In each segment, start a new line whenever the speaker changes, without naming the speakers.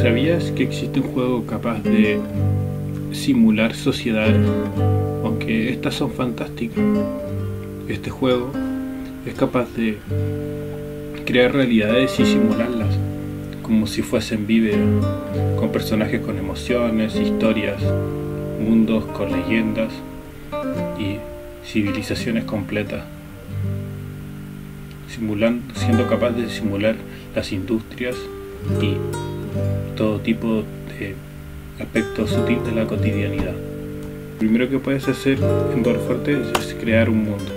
¿Sabías que existe un juego capaz de simular sociedades? Aunque estas son fantásticas. Este juego es capaz de crear realidades y simularlas como si fuesen víveres, con personajes con emociones, historias, mundos con leyendas y civilizaciones completas, siendo capaz de simular las industrias y todo tipo de aspectos sutiles de la cotidianidad. Lo primero que puedes hacer en Fuerte es crear un mundo.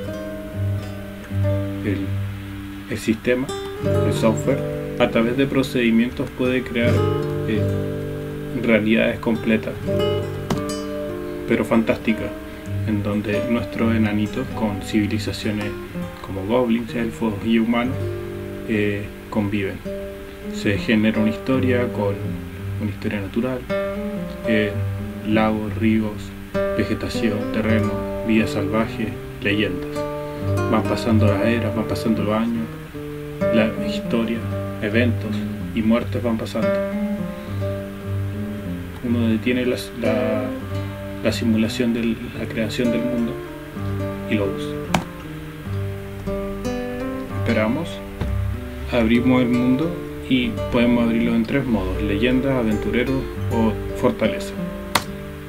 El, el sistema, el software, a través de procedimientos puede crear eh, realidades completas, pero fantásticas, en donde nuestros enanitos con civilizaciones como goblins, elfos y humanos eh, conviven. Se genera una historia con una historia natural, lagos, ríos, vegetación, terreno, vida salvaje, leyendas. Van pasando las eras, van pasando los años, la historia, eventos y muertes van pasando. Uno detiene la, la, simulación de la creación del mundo y lo usa. Esperamos, abrimos el mundo y podemos abrirlo en tres modos, leyenda, aventurero o fortaleza.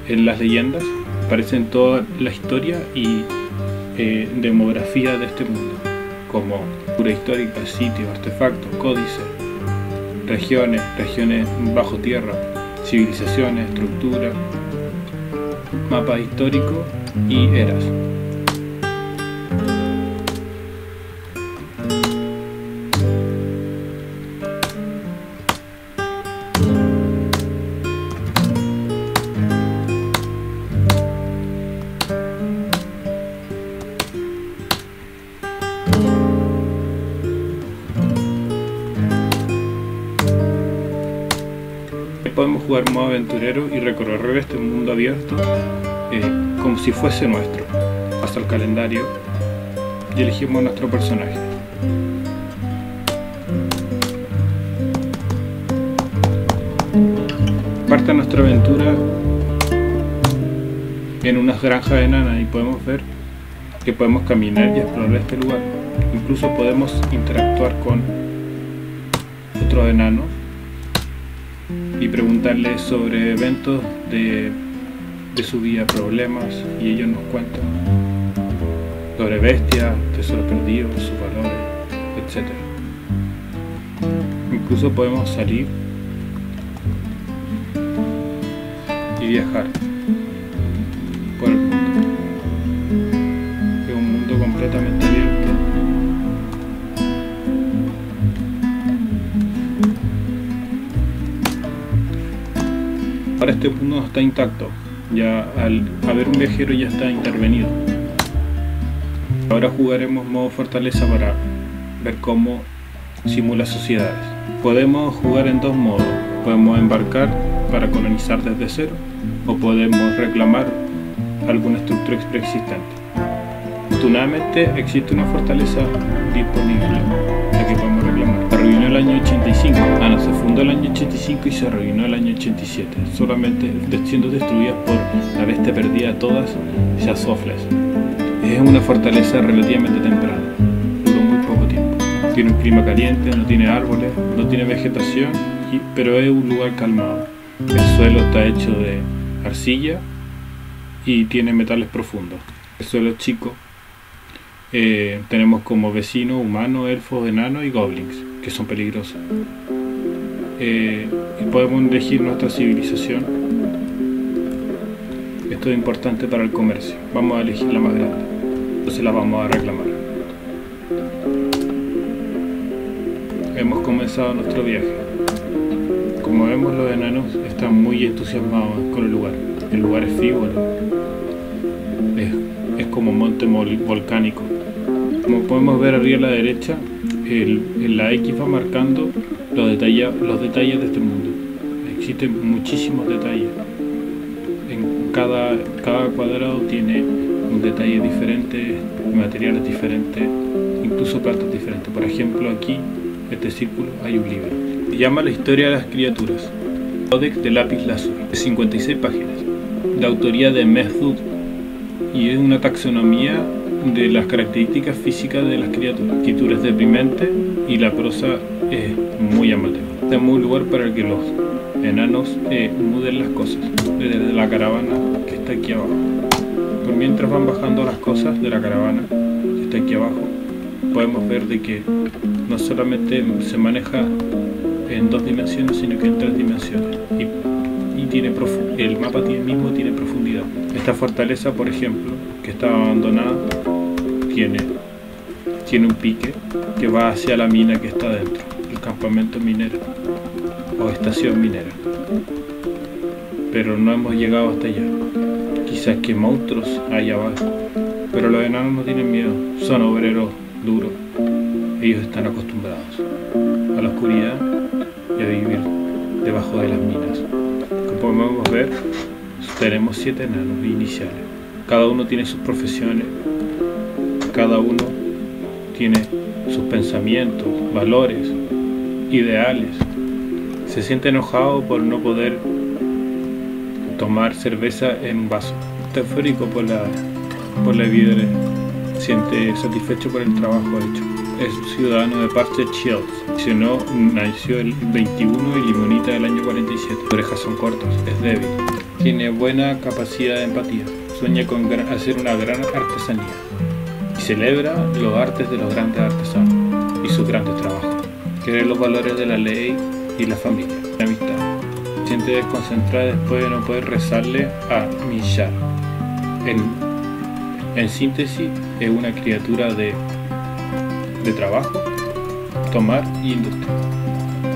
En las leyendas aparecen toda la historia y eh, demografía de este mundo, como cultura histórica, sitios, artefactos, códices, regiones, regiones bajo tierra, civilizaciones, estructura, mapa histórico y eras. Podemos jugar modo aventurero y recorrer este mundo abierto eh, como si fuese nuestro. Hasta el calendario y elegimos nuestro personaje. Parte nuestra aventura en unas granjas enanas y podemos ver que podemos caminar y explorar este lugar. Incluso podemos interactuar con otros enanos y preguntarles sobre eventos de, su vida, problemas, y ellos nos cuentan sobre bestias, tesoros perdidos, sus valores, etc. Incluso podemos salir y viajar Este mundo está intacto, ya al haber un viajero ya está intervenido. Ahora jugaremos modo fortaleza para ver cómo simula sociedades. Podemos jugar en dos modos, podemos embarcar para colonizar desde cero o podemos reclamar alguna estructura preexistente. Afortunadamente existe una fortaleza disponible Se arruinó el año 85, ah no, se fundó el año 85 y se arruinó el año 87, solamente siendo destruidas por la bestia perdida todas esas sofles. Es una fortaleza relativamente temprana, duró muy poco tiempo. Tiene un clima caliente, no tiene árboles, no tiene vegetación, pero es un lugar calmado. El suelo está hecho de arcilla y tiene metales profundos. El suelo es chico, eh, tenemos como vecinos humanos, elfos, enanos y goblins, que son peligrosos. Eh, podemos elegir nuestra civilización. Esto es importante para el comercio. Vamos a elegir la más grande. Entonces la vamos a reclamar. Hemos comenzado nuestro viaje. Como vemos los enanos están muy entusiasmados con el lugar. El lugar es frívolo. Es, es como un monte volcánico. Como podemos ver arriba a la derecha, el, la X va marcando los detalles, los detalles de este mundo. Existen muchísimos detalles. En cada, cada cuadrado tiene un detalle diferente, materiales diferentes, incluso plantas diferentes. Por ejemplo, aquí, este círculo, hay un libro. Se llama La historia de las criaturas. Codex de lápiz lazuli, de 56 páginas, de autoría de Method y es una taxonomía de las características físicas de las criaturas. La escritura es deprimente y la prosa es muy. Este es un lugar para que los enanos eh, muden las cosas desde la caravana que está aquí abajo. Por mientras van bajando las cosas de la caravana que está aquí abajo, podemos ver de que no solamente se maneja en dos dimensiones, sino que en tres dimensiones. Y, y tiene el mapa tiene, mismo tiene profundidad. Esta fortaleza, por ejemplo, que está abandonada, tiene, tiene un pique que va hacia la mina que está dentro, el campamento minero o estación minera. Pero no hemos llegado hasta allá. Quizás que monstruos hay abajo. Pero los enanos no tienen miedo, son obreros duros. Ellos están acostumbrados a la oscuridad y a vivir debajo de las minas. Como podemos ver, tenemos siete enanos iniciales. Cada uno tiene sus profesiones, cada uno tiene sus pensamientos, valores, ideales. Se siente enojado por no poder tomar cerveza en vaso. Está por la, por la vida, siente satisfecho por el trabajo hecho. Es ciudadano de Parche Shields. no nació el 21 y limonita del año 47. Sus orejas son cortas, es débil. Tiene buena capacidad de empatía. Sueña con hacer una gran artesanía celebra los artes de los grandes artesanos y sus grandes trabajos. Quiere los valores de la ley y la familia, la amistad. Siente desconcentrada después de no poder rezarle a Mishar. En, en síntesis, es una criatura de, de trabajo, tomar y industria.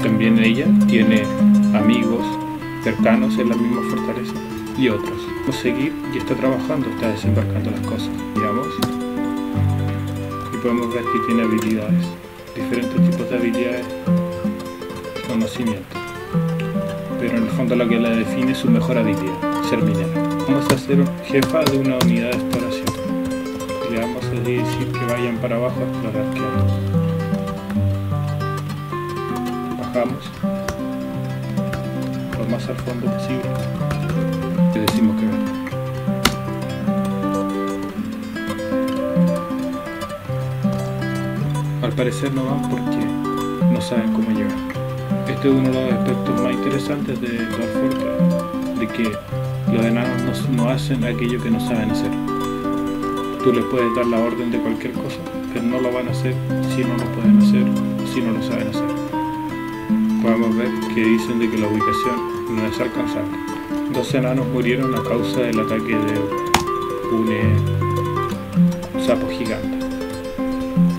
También ella tiene amigos cercanos en la misma fortaleza y otros. Seguir y está trabajando, está desembarcando las cosas. Digamos, podemos ver que tiene habilidades, diferentes tipos de habilidades, conocimiento. Pero en el fondo lo que la define es su mejor habilidad, ser minero. Vamos a ser jefa de una unidad de exploración. Le vamos a decir que vayan para abajo a explorar qué hay. Bajamos lo más al fondo posible. Le decimos que al parecer no van porque no saben cómo llegar. Este es uno de los aspectos más interesantes de Dwarf Fortress, de que los enanos no, hacen aquello que no saben hacer. Tú les puedes dar la orden de cualquier cosa, pero no lo van a hacer si no lo pueden hacer si no lo saben hacer. Podemos ver que dicen de que la ubicación no es alcanzable. Dos enanos murieron a causa del ataque de un eh, sapo gigante.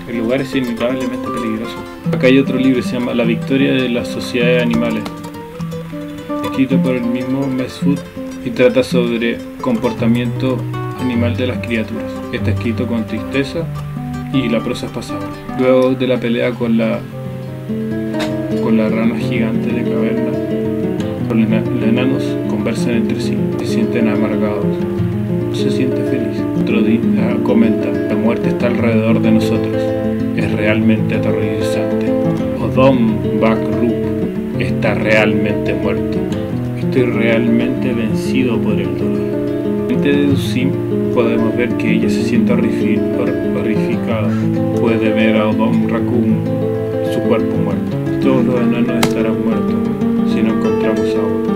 El lugar es inevitablemente peligroso. Acá hay otro libro, se llama La victoria de las sociedades animales, escrito por el mismo Mesfud y trata sobre comportamiento animal de las criaturas. Está escrito con tristeza y la prosa es pasable. Luego de la pelea con la con la rana gigante de caverna, los enanos conversan entre sí, se sienten amargados, se siente feliz. Otro día comenta, la muerte está alrededor de nosotros realmente aterrorizante. Odom Bakrup está realmente muerto. Estoy realmente vencido por el dolor. De Sim podemos ver que ella se siente horrificada. Puede ver a Odom Raccoon, su cuerpo muerto. Todos los enanos estarán muertos si no encontramos agua,